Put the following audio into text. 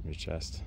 from your chest.